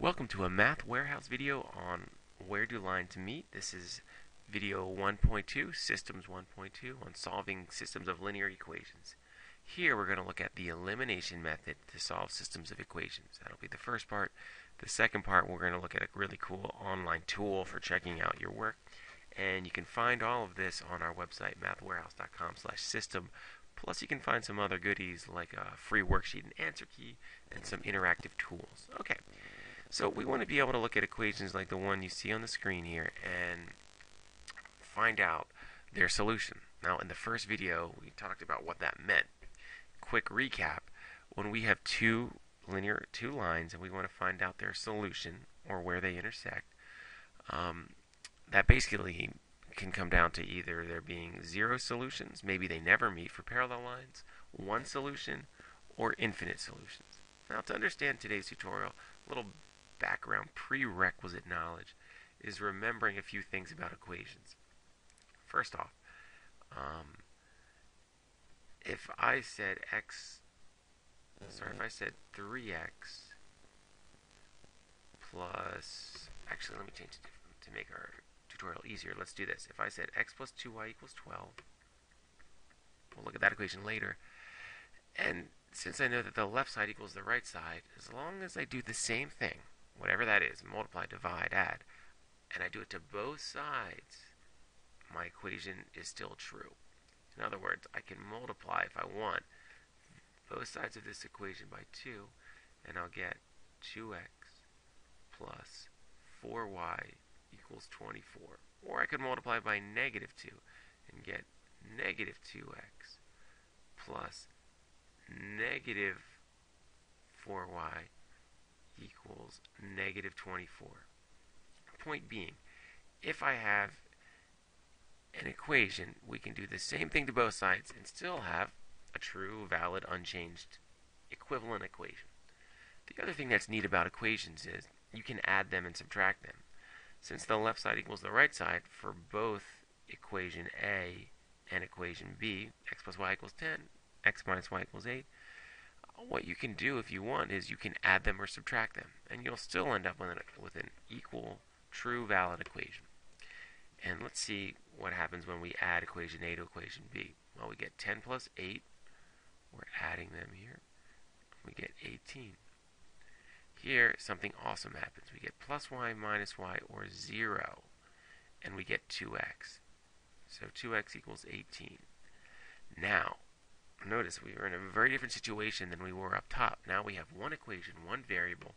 Welcome to a Math Warehouse video on where do lines meet. This is video 1.2, Systems 1.2, on solving systems of linear equations. Here we're going to look at the elimination method to solve systems of equations. That'll be the first part. The second part we're going to look at a really cool online tool for checking out your work. And you can find all of this on our website, mathwarehouse.com slash system. Plus you can find some other goodies like a free worksheet and answer key and some interactive tools. Okay. So we want to be able to look at equations like the one you see on the screen here and find out their solution. Now in the first video we talked about what that meant. Quick recap, when we have two linear two lines and we want to find out their solution or where they intersect, um, that basically can come down to either there being zero solutions, maybe they never meet for parallel lines, one solution, or infinite solutions. Now to understand today's tutorial, a little background prerequisite knowledge is remembering a few things about equations. First off, um, if I said x, sorry, if I said 3x plus, actually let me change it to make our tutorial easier. Let's do this. If I said x plus 2y equals 12, we'll look at that equation later, and since I know that the left side equals the right side, as long as I do the same thing, whatever that is, multiply, divide, add, and I do it to both sides, my equation is still true. In other words, I can multiply if I want both sides of this equation by 2, and I'll get 2x plus 4y equals 24. Or I could multiply by negative 2 and get negative 2x plus negative 4y equals negative 24. Point being, if I have an equation, we can do the same thing to both sides and still have a true, valid, unchanged equivalent equation. The other thing that's neat about equations is you can add them and subtract them. Since the left side equals the right side for both equation A and equation B, x plus y equals 10, x minus y equals 8, what you can do if you want is you can add them or subtract them, and you'll still end up with an, with an equal, true, valid equation. And let's see what happens when we add equation A to equation B. Well, we get 10 plus 8. We're adding them here. We get 18. Here, something awesome happens. We get plus y minus y, or 0. And we get 2x. So 2x equals 18. Now, notice we are in a very different situation than we were up top. Now we have one equation, one variable,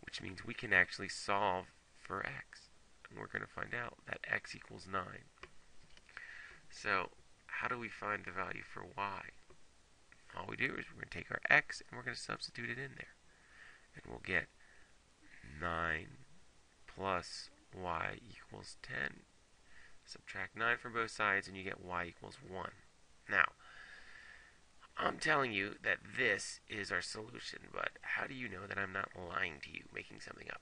which means we can actually solve for x. And we're going to find out that x equals 9. So how do we find the value for y? All we do is we're going to take our x and we're going to substitute it in there. And we'll get 9 plus y equals 10. Subtract 9 from both sides and you get y equals 1. Now, I'm telling you that this is our solution, but how do you know that I'm not lying to you, making something up?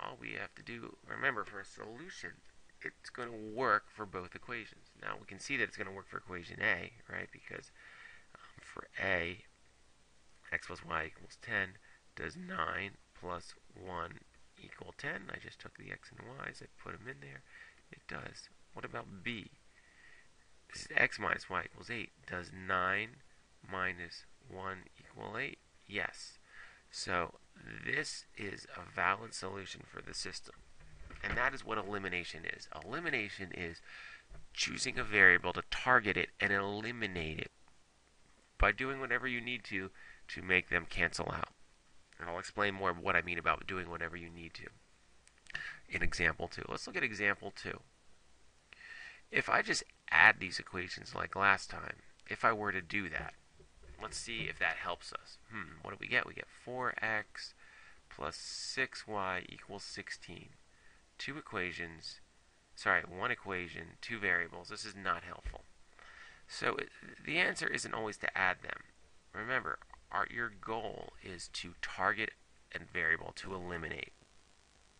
All we have to do, remember, for a solution, it's going to work for both equations. Now, we can see that it's going to work for equation A, right, because um, for A, x plus y equals 10, does 9 plus 1 equal 10? I just took the x and y's, I put them in there. It does. What about B? This is x minus y equals 8. Does 9 minus 1 equal 8? Yes. So this is a valid solution for the system. And that is what elimination is. Elimination is choosing a variable to target it and eliminate it by doing whatever you need to to make them cancel out. And I'll explain more what I mean about doing whatever you need to in example 2. Let's look at example 2. If I just add these equations like last time, if I were to do that, Let's see if that helps us. Hmm, what do we get? We get 4x plus 6y equals 16. Two equations, sorry, one equation, two variables. This is not helpful. So it, the answer isn't always to add them. Remember, our, your goal is to target a variable to eliminate.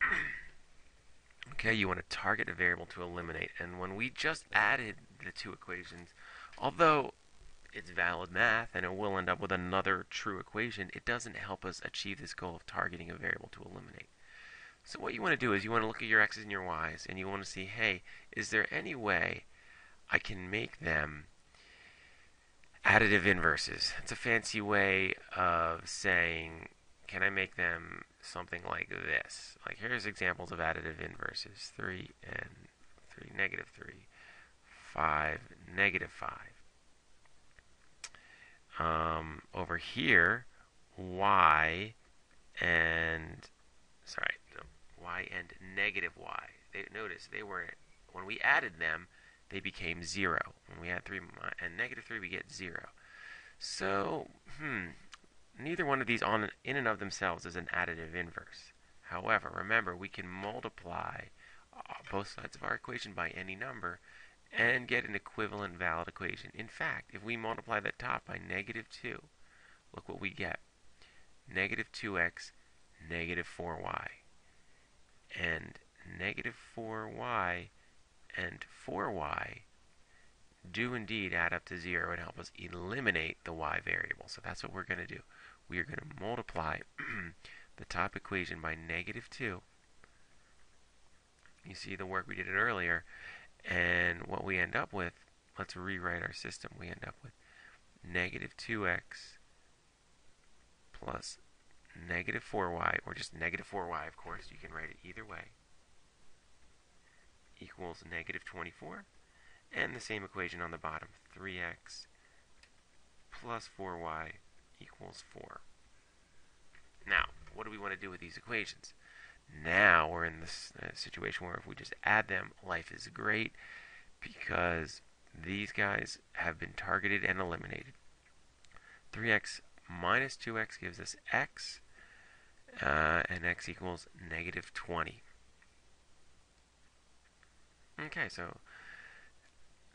okay, you want to target a variable to eliminate. And when we just added the two equations, although it's valid math and it will end up with another true equation, it doesn't help us achieve this goal of targeting a variable to eliminate. So what you want to do is you want to look at your x's and your y's and you want to see, hey, is there any way I can make them additive inverses? It's a fancy way of saying, can I make them something like this? Like here's examples of additive inverses. 3 and 3, negative 3, 5, negative 5. Um, over here, y and, sorry, y and negative y. They, notice they were, when we added them, they became 0. When we add 3 and negative 3, we get 0. So, hmm, neither one of these on in and of themselves is an additive inverse. However, remember, we can multiply uh, both sides of our equation by any number and get an equivalent valid equation. In fact, if we multiply the top by negative 2, look what we get. Negative 2x, negative 4y and negative 4y and 4y do indeed add up to 0 and help us eliminate the y variable. So that's what we're going to do. We are going to multiply the top equation by negative 2. You see the work we did earlier. And what we end up with, let's rewrite our system. We end up with negative 2x plus negative 4y, or just negative 4y, of course, you can write it either way, equals negative 24. And the same equation on the bottom, 3x plus 4y equals 4. Now, what do we want to do with these equations? Now we're in this uh, situation where if we just add them, life is great because these guys have been targeted and eliminated. 3x minus 2x gives us x uh, and x equals negative 20. Okay, so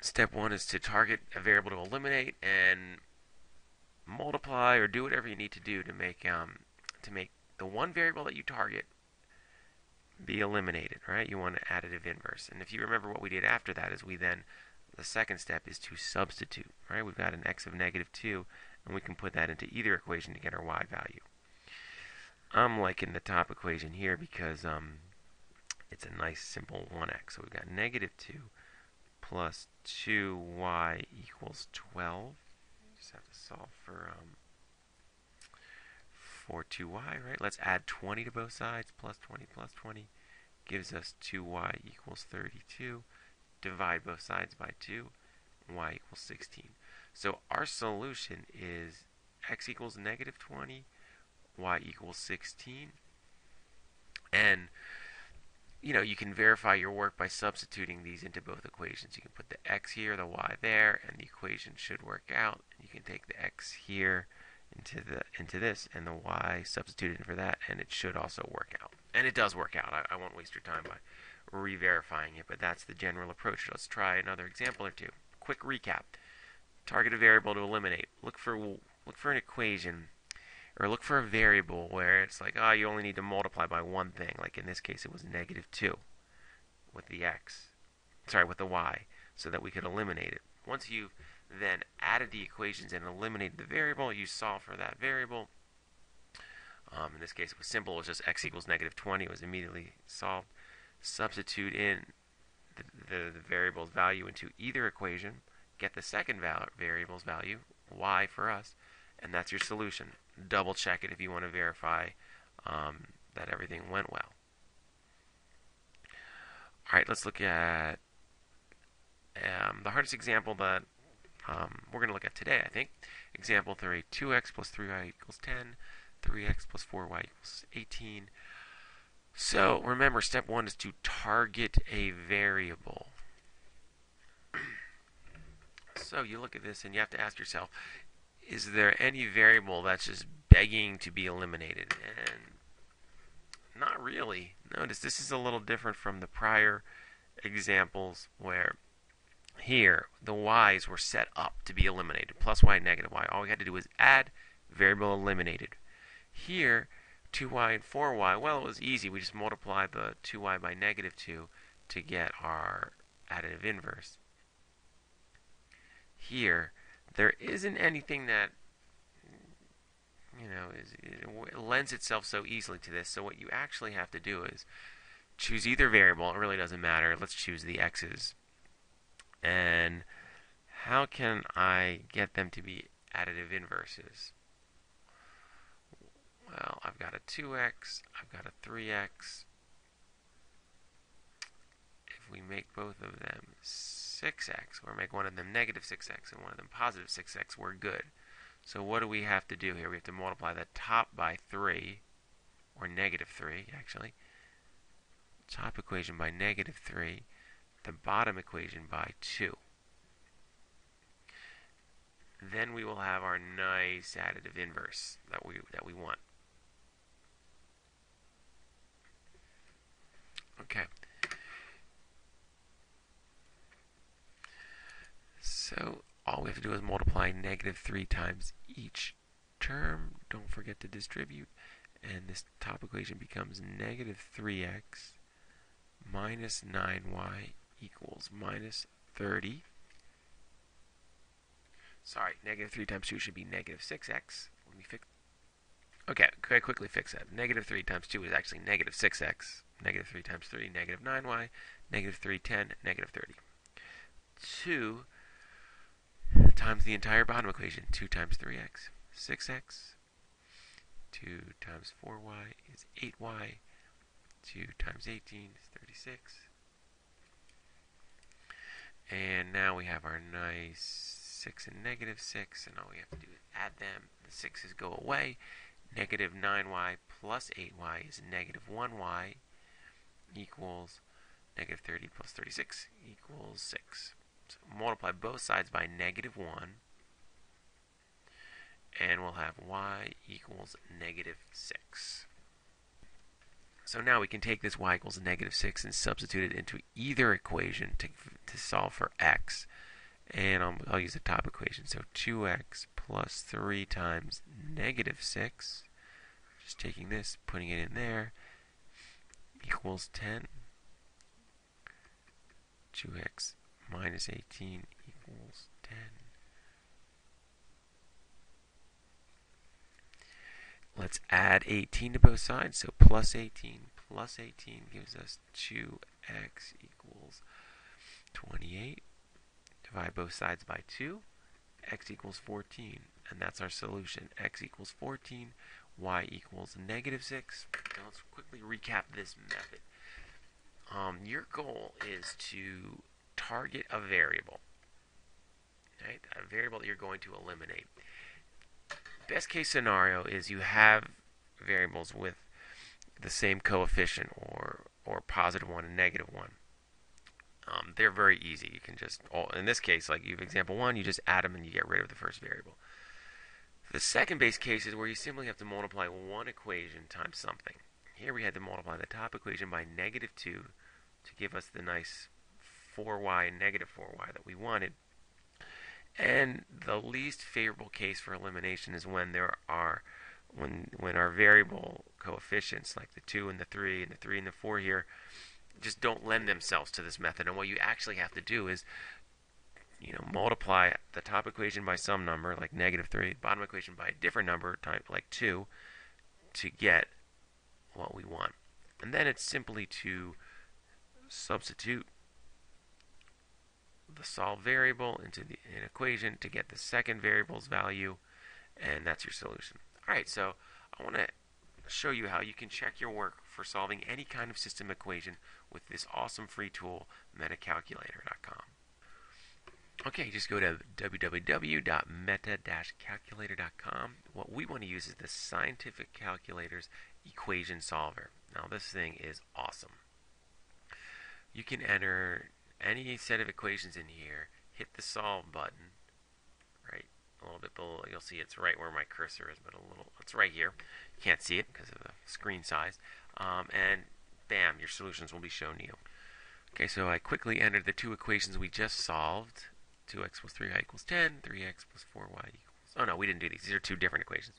step one is to target a variable to eliminate and multiply or do whatever you need to do to make um, to make the one variable that you target be eliminated, right? You want an additive inverse. And if you remember what we did after that is we then, the second step is to substitute, right? We've got an x of negative 2, and we can put that into either equation to get our y value. I'm liking the top equation here because um, it's a nice simple 1x. So we've got negative 2 plus 2y equals 12. Just have to solve for um, for 2y, right? Let's add 20 to both sides. Plus 20 plus 20 gives us 2y equals 32. Divide both sides by 2. y equals 16. So our solution is x equals negative 20 y equals 16. And, you know, you can verify your work by substituting these into both equations. You can put the x here, the y there, and the equation should work out. You can take the x here into the into this and the y substituted for that, and it should also work out. And it does work out. I, I won't waste your time by re-verifying it, but that's the general approach. Let's try another example or two. Quick recap. Target a variable to eliminate. Look for look for an equation or look for a variable where it's like, oh, you only need to multiply by one thing. Like in this case, it was negative 2 with the x, sorry, with the y, so that we could eliminate it. Once you've then added the equations and eliminated the variable, you solve for that variable. Um, in this case, it was simple. It was just x equals negative 20. It was immediately solved. Substitute in the, the, the variable's value into either equation. Get the second val variable's value, y for us, and that's your solution double check it if you want to verify um, that everything went well. All right, let's look at um, the hardest example that um, we're going to look at today, I think. Example 3, 2x plus 3y equals 10, 3x plus 4y equals 18. So remember, step one is to target a variable. so you look at this and you have to ask yourself, is there any variable that's just begging to be eliminated? And not really. Notice this is a little different from the prior examples where here the y's were set up to be eliminated. Plus y, negative y. All we had to do was add, variable eliminated. Here, 2y and 4y, well, it was easy. We just multiplied the 2y by negative 2 to get our additive inverse. Here, there isn't anything that you know, is, it lends itself so easily to this. So what you actually have to do is choose either variable. It really doesn't matter. Let's choose the x's. And how can I get them to be additive inverses? Well, I've got a 2x, I've got a 3x. If we make both of them 6x, or make one of them negative 6x and one of them positive 6x, we're good. So what do we have to do here? We have to multiply the top by 3, or negative 3, actually. Top equation by negative 3, the bottom equation by 2. Then we will have our nice additive inverse that we, that we want. Okay. So all we have to do is multiply negative 3 times each term. Don't forget to distribute. And this top equation becomes negative 3x minus 9y equals minus 30. Sorry, negative 3 times 2 should be negative 6x. Let me fix. Okay, I quickly fix that. Negative 3 times 2 is actually negative 6x. Negative 3 times 3, negative 9y. Negative 3, 10, negative 30. 2 times the entire bottom equation. 2 times 3x, 6x. 2 times 4y is 8y. 2 times 18 is 36. And now we have our nice 6 and negative 6, and all we have to do is add them. The 6's go away. Negative 9y plus 8y is negative 1y equals negative 30 plus 36 equals 6. So multiply both sides by negative 1, and we'll have y equals negative 6. So now we can take this y equals negative 6 and substitute it into either equation to, to solve for x. And I'll, I'll use the top equation. So 2x plus 3 times negative 6, just taking this, putting it in there, equals 10. 2x minus 18 equals 10. Let's add 18 to both sides. So plus 18 plus 18 gives us 2x equals 28. Divide both sides by 2. x equals 14. And that's our solution. x equals 14. y equals negative 6. Now let's quickly recap this method. Um, your goal is to target a variable. Right? A variable that you're going to eliminate. Best case scenario is you have variables with the same coefficient or or positive one and negative one. Um, they're very easy. You can just, all, in this case, like you have example one, you just add them and you get rid of the first variable. The second base case is where you simply have to multiply one equation times something. Here we had to multiply the top equation by negative 2 to give us the nice 4y and negative 4y that we wanted. And the least favorable case for elimination is when there are when when our variable coefficients like the 2 and the 3 and the 3 and the 4 here just don't lend themselves to this method. And what you actually have to do is you know multiply the top equation by some number like negative 3, bottom equation by a different number type like 2 to get what we want. And then it's simply to substitute the solve variable into the, an equation to get the second variable's value, and that's your solution. Alright, so I want to show you how you can check your work for solving any kind of system equation with this awesome free tool, metacalculator.com. Okay, just go to www.meta-calculator.com. What we want to use is the Scientific Calculator's equation solver. Now this thing is awesome. You can enter any set of equations in here, hit the solve button, right, a little bit below, you'll see it's right where my cursor is, but a little, it's right here. You can't see it because of the screen size. Um, and bam, your solutions will be shown to you. Okay, so I quickly entered the two equations we just solved. 2x plus 3y equals 10, 3x plus 4y equals... Oh no, we didn't do these. These are two different equations.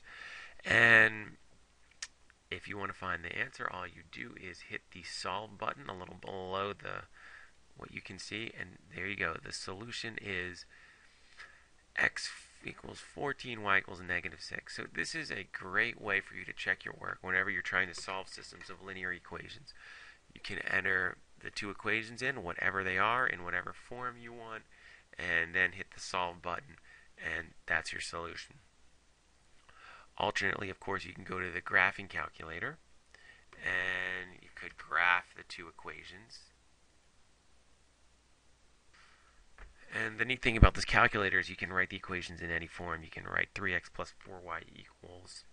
And if you want to find the answer, all you do is hit the solve button a little below the what you can see, and there you go. The solution is x equals 14, y equals negative 6. So this is a great way for you to check your work whenever you're trying to solve systems of linear equations. You can enter the two equations in, whatever they are, in whatever form you want, and then hit the solve button, and that's your solution. Alternately, of course, you can go to the graphing calculator, and you could graph the two equations And the neat thing about this calculator is you can write the equations in any form. You can write 3x plus 4y equals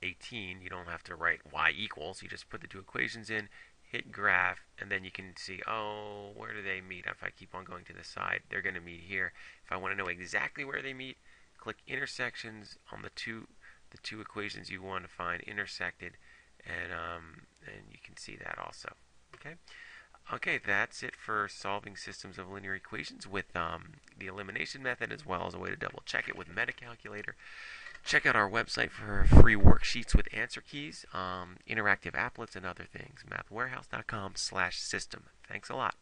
18. You don't have to write y equals. You just put the two equations in, hit graph, and then you can see, oh, where do they meet? If I keep on going to the side, they're going to meet here. If I want to know exactly where they meet, click intersections on the two the two equations you want to find intersected, and um, and you can see that also. Okay. Okay, that's it for solving systems of linear equations with um, the elimination method as well as a way to double check it with MetaCalculator. Check out our website for free worksheets with answer keys, um, interactive applets, and other things. mathwarehouse.com slash system. Thanks a lot.